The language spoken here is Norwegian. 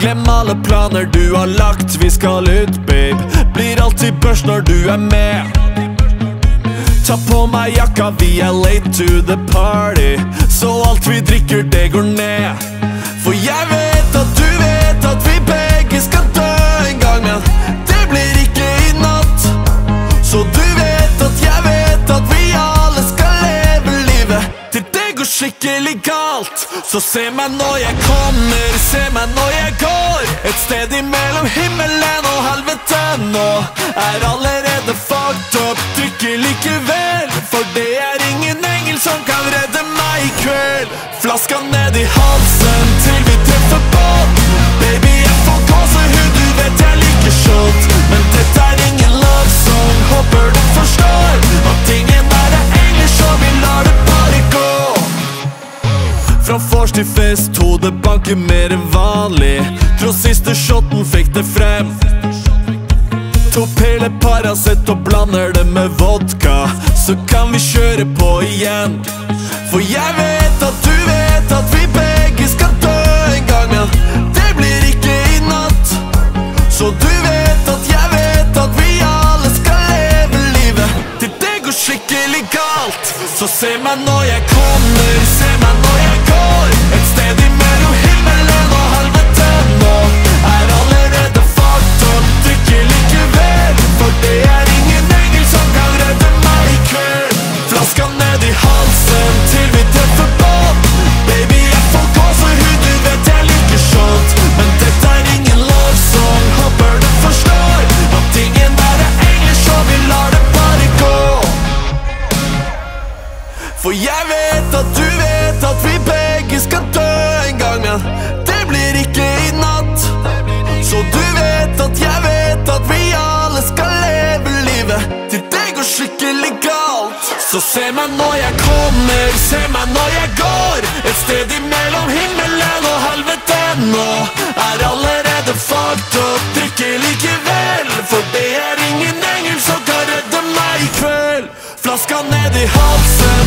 Glem alle planer du har lagt, vi skal ut, babe. Blir alltid børst når du er med. Ta på meg jakka, vi er late to the party. Så alt vi drikker, det går ned. Skikkelig galt. Så se meg når jeg kommer, se meg når jeg går. Et sted imellom himmelen og helvete nå. Er allerede fucked up, drikker likevel. For det er ingen engel som kan redde meg i kveld. Flaska ned i halsen til vi treffer bånd. Fra vors til fest, hodet banker mer enn vanlig. Tross siste shotten fikk det frem. To piller Paracet og blander det med vodka. Så kan vi kjøre på igjen. For jeg vet at du vet at vi begge skal dø en gang, men det blir ikke i natt. Så du vet at jeg vet at vi alle skal leve livet til det går skikkelig galt. Så se meg når jeg kommer, se meg når jeg går. For jeg vet at du vet at vi begge skal dø en gang, men det blir ikke i natt. Så du vet at jeg vet at vi alle skal leve livet til det går skikkelig galt. Så se meg når jeg kommer, se meg når jeg går. Et sted imellom himmelen og helvete nå er allerede fucked up. Drikker likevel, for det er ingen engel som kan redde meg i kveld. Flaska ned i halsen.